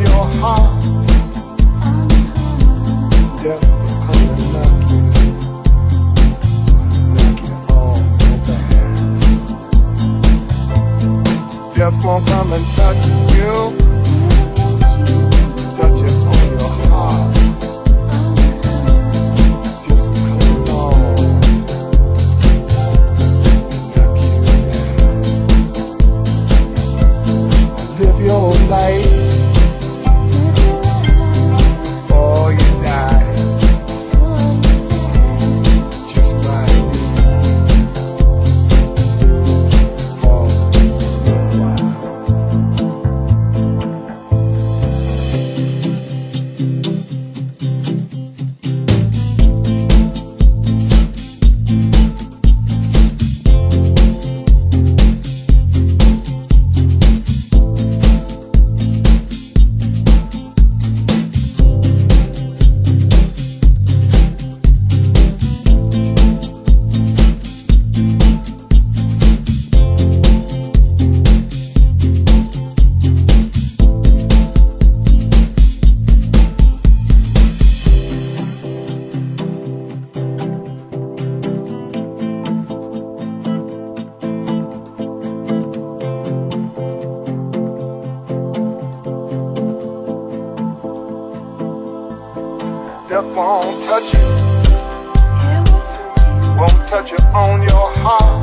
your heart. Death will come and knock you Death won't come and touch you. that won't touch you. Won't touch you on your heart.